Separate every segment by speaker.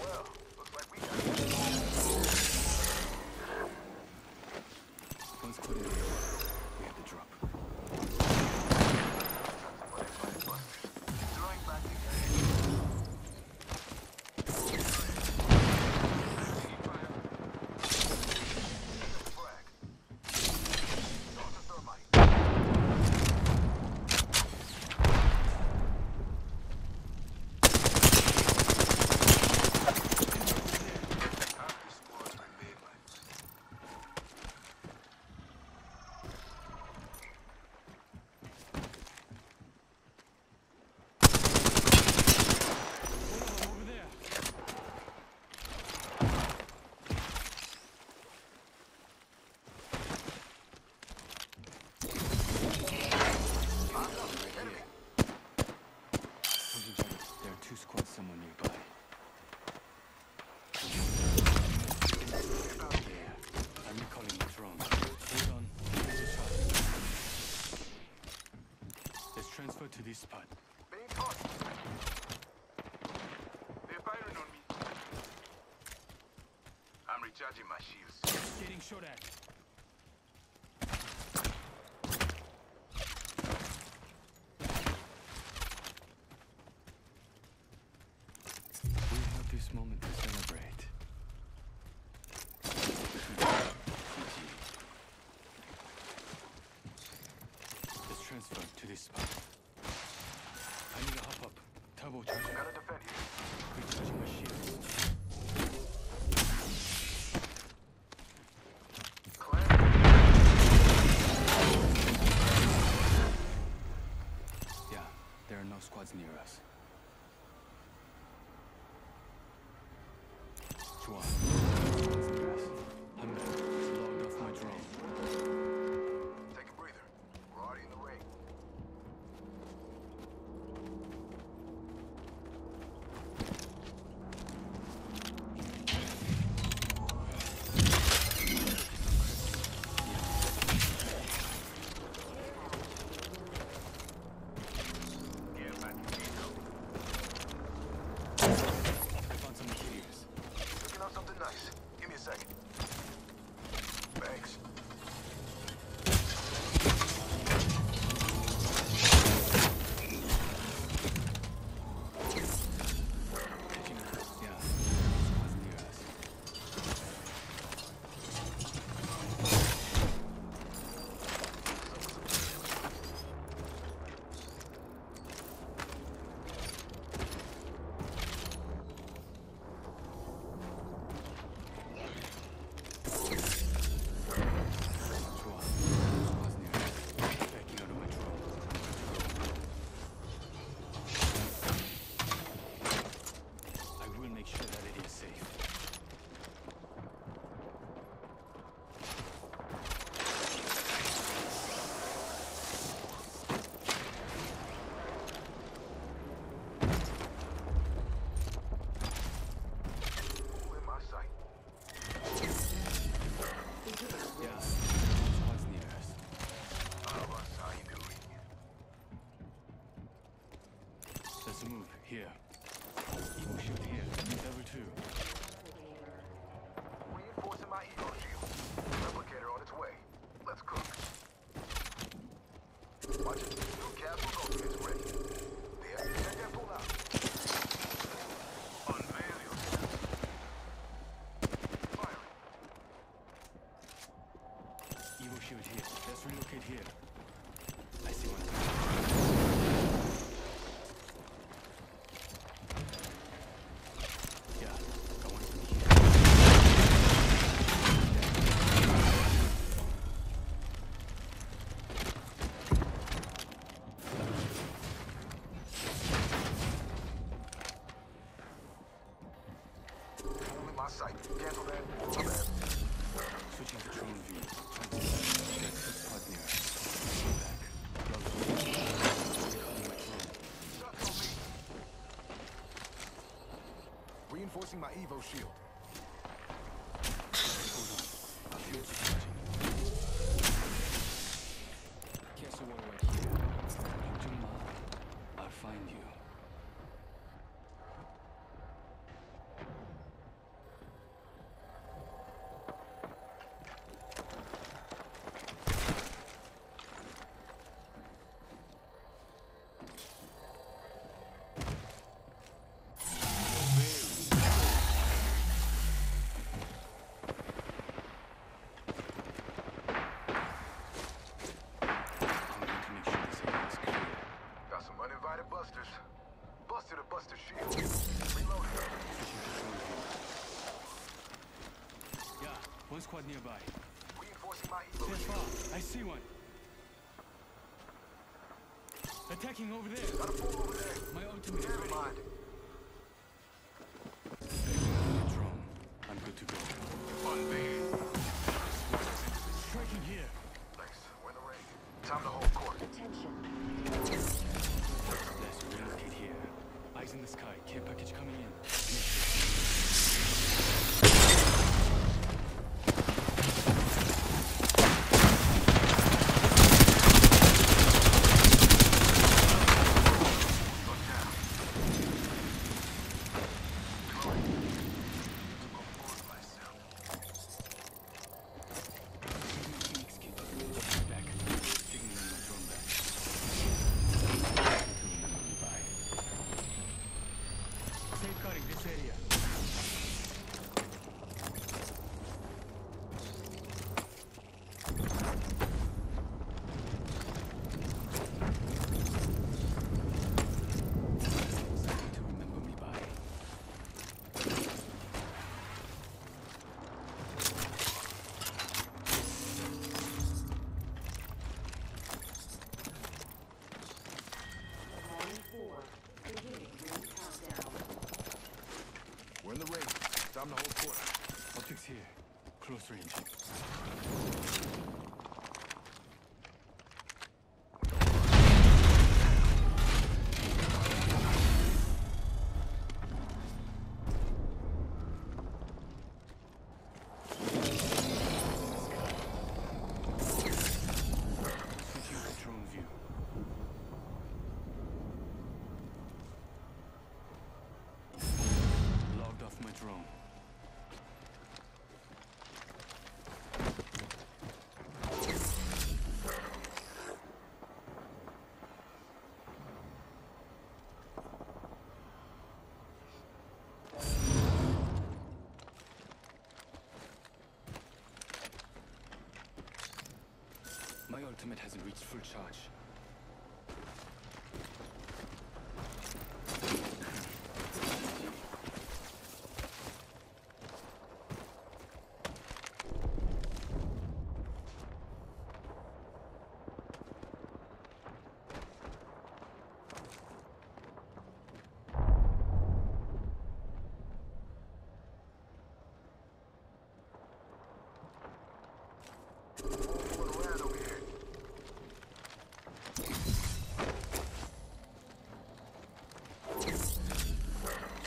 Speaker 1: well. Recharging my shields.
Speaker 2: Getting shot at. We have this moment. No squad's near us. Chuan.
Speaker 1: Reinforcing my Evo shield.
Speaker 2: squad nearby.
Speaker 1: Reinforcing my
Speaker 2: far. I see one. Attacking over there.
Speaker 1: Got a fool over there.
Speaker 2: My ultimate.
Speaker 1: Never mind.
Speaker 2: Drone. I'm good to go. On B.
Speaker 1: Striking We're in
Speaker 2: here. Eyes in the sky. Care package coming in. Go through him. ultimate hasn't reached full charge.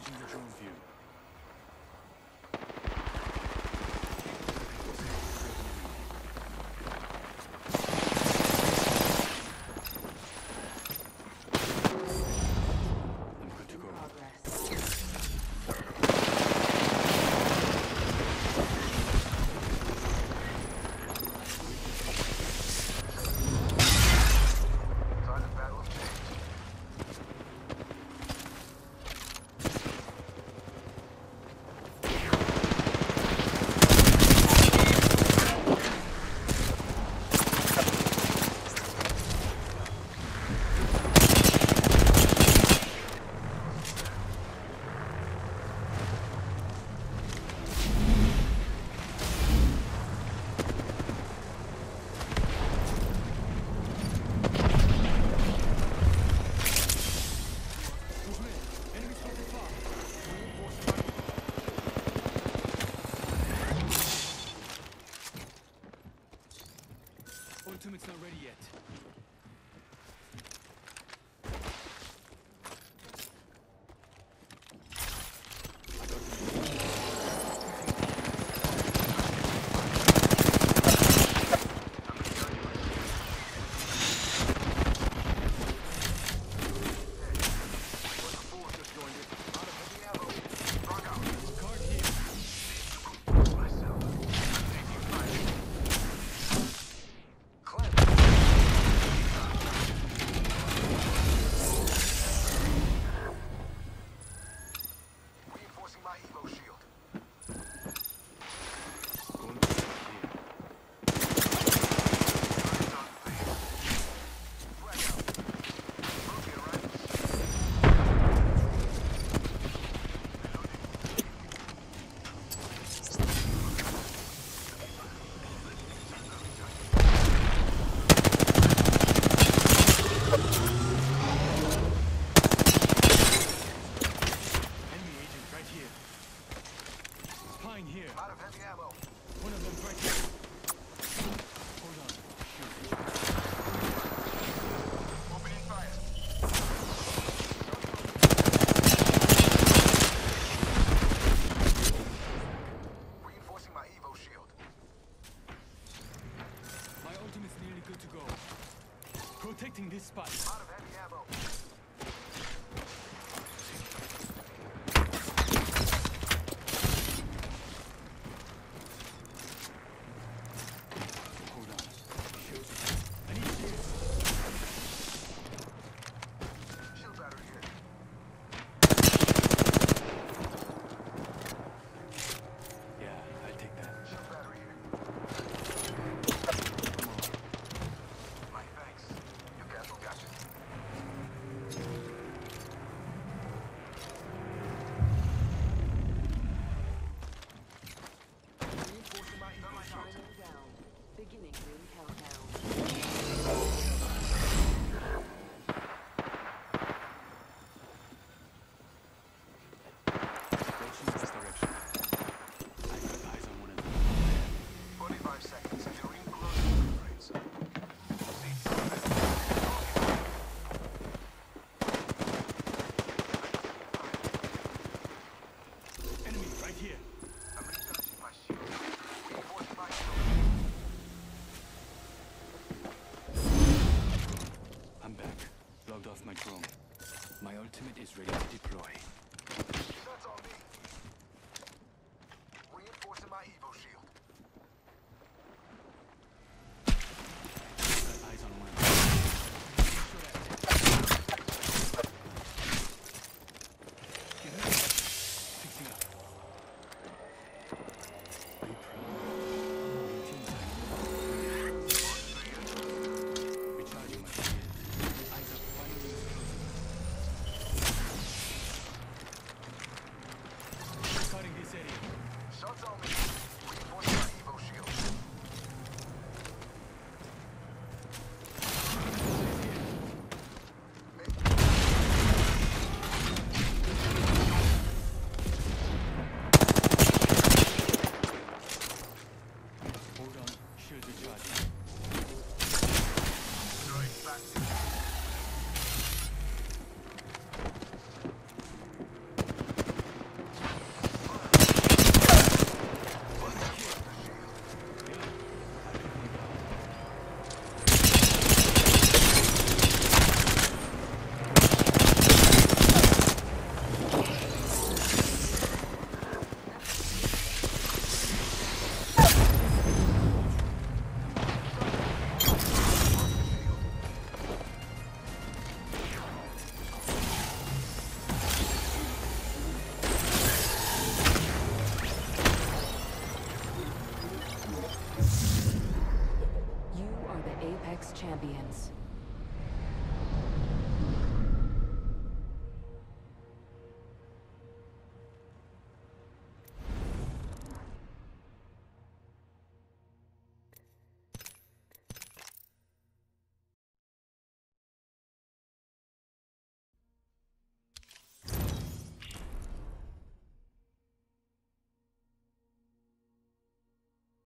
Speaker 1: passage
Speaker 2: in the drone view.
Speaker 3: Apex Champions.